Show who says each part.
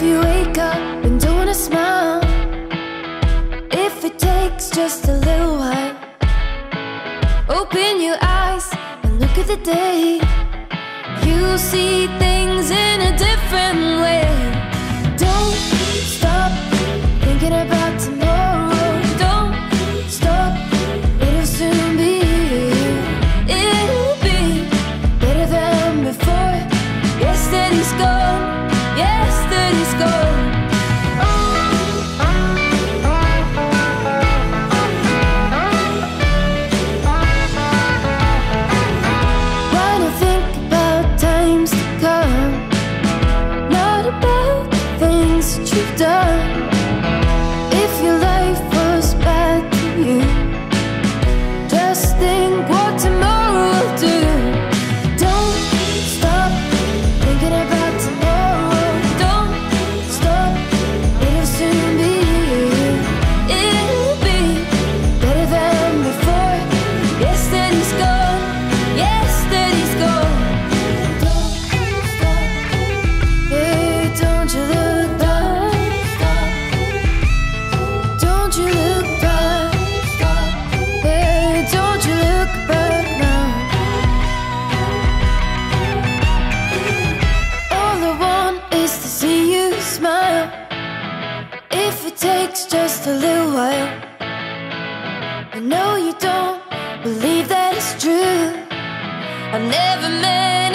Speaker 1: If you wake up and don't wanna smile, if it takes just a little while, open your eyes and look at the day. You'll see things in a different light. it's just a little while. I know you don't believe that it's true. I never meant.